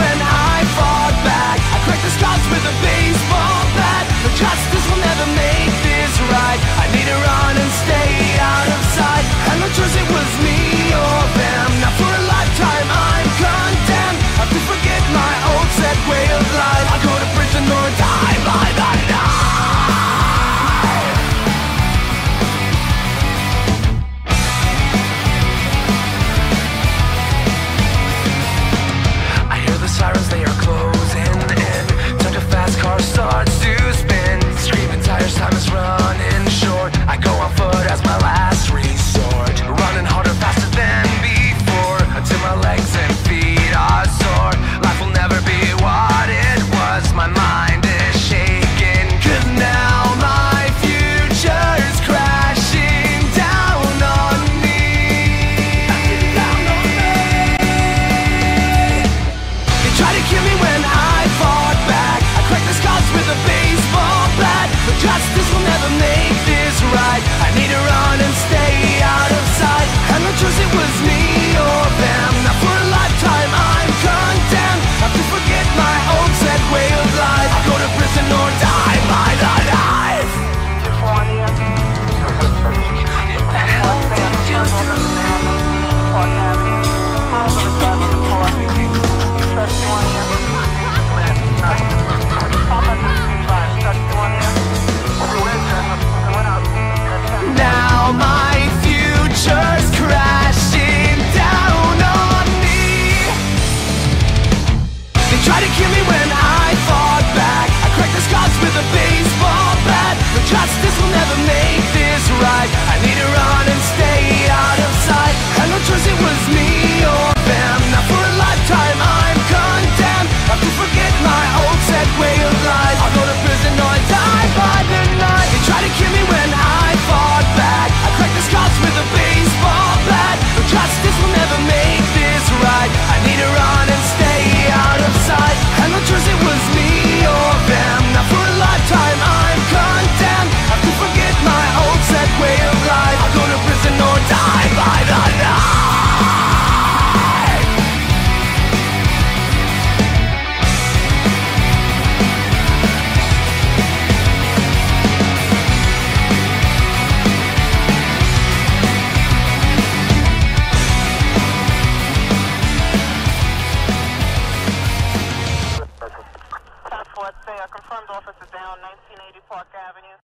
when I fought back. I cracked the skulls with a baseball Park Avenue.